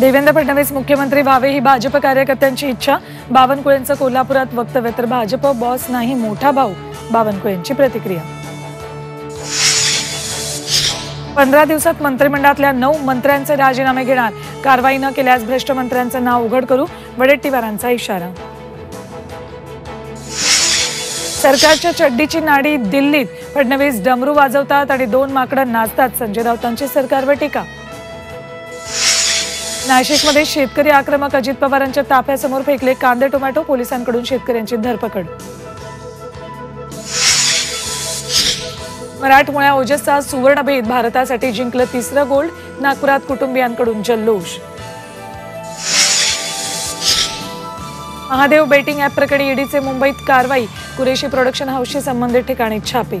देवेंद्र फडणवीस मुख्यमंत्री व्हावे ही भाजप कार्यकर्त्यांची इच्छा. बावनकुळेंचं कोल्हापुरात वक्तव्य तर भाजप बॉस नाही मोठा भाऊ बावनकुळेंची प्रतिक्रिया. पंधरा दिवसात मंत्रिमंडळातल्या नऊ मंत्र्यांचे राजीनामे घेणार. कारवाई न केल्यास भ्रष्ट मंत्र्यांचं नाव उघड करू वडेट्टीवारांचा इशारा. सरकारच्या चड्डीची नाडी दिल्लीत. फडणवीस डमरू वाजवतात आणि दोन माकडं नाचतात. संजय राऊतांची सरकारवर टीका. नाशिकमध्ये शेतकरी आक्रमक अजित पवारांच्या ताफ्यासमोर फेकले कांदे टोमॅटो पोलिसांकडून शेतकऱ्यांची धरपकड. मराठमोळ्या ओजसचा सुवर्णभेद भारतासाठी जिंकलं तिसरं गोल्ड नागपुरात कुटुंबियांकडून जल्लोष. महादेव बेटिंग ॲप प्रकरणी ईडीचे मुंबईत कारवाई कुरेशी प्रोडक्शन हाऊसशी संबंधित ठिकाणी छापे.